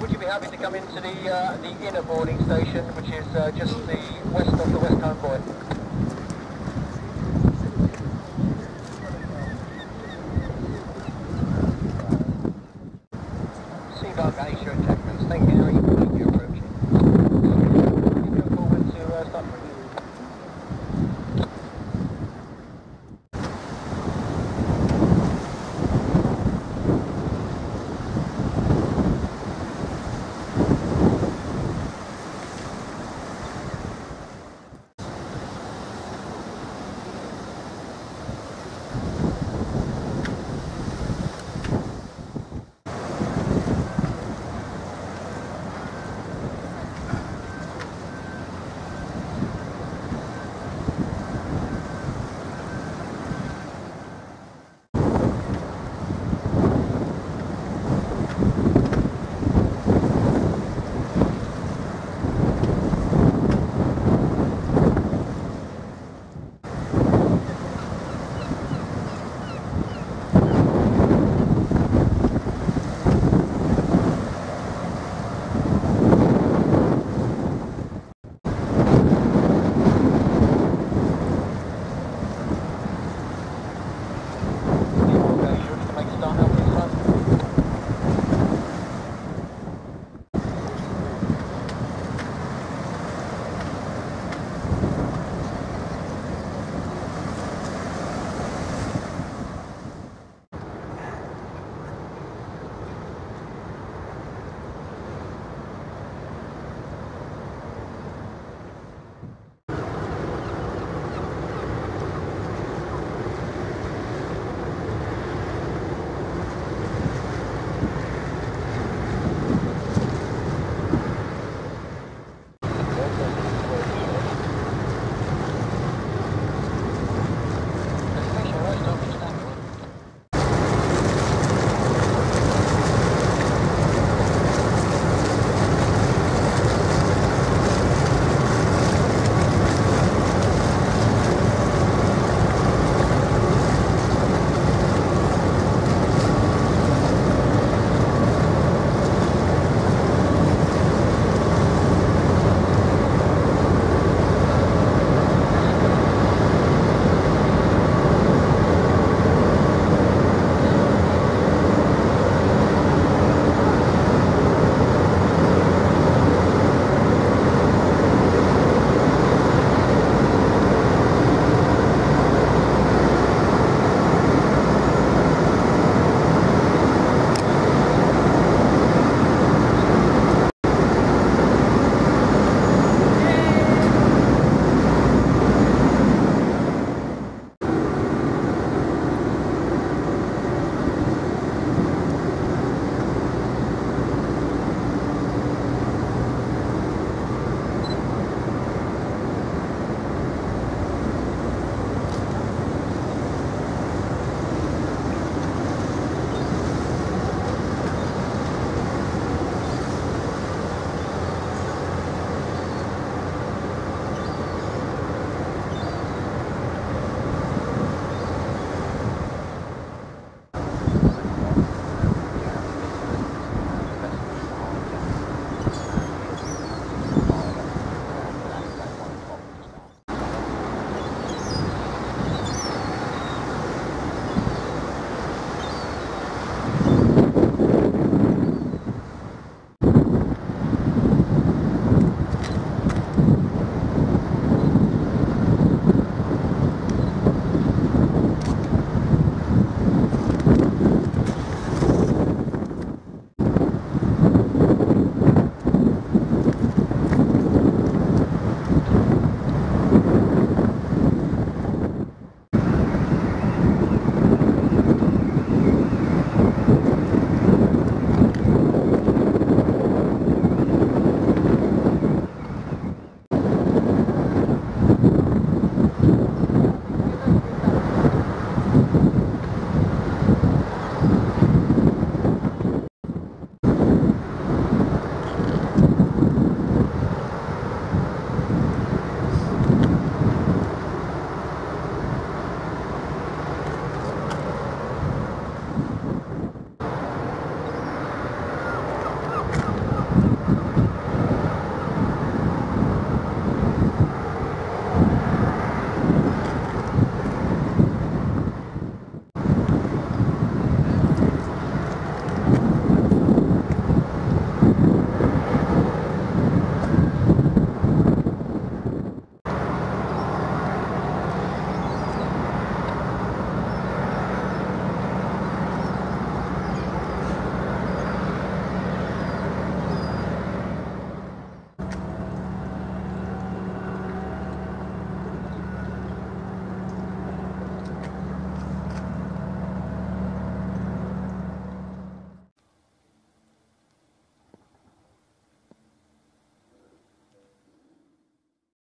Would you be happy to come into the uh, the inner boarding station, which is uh, just the west of the West Convoy.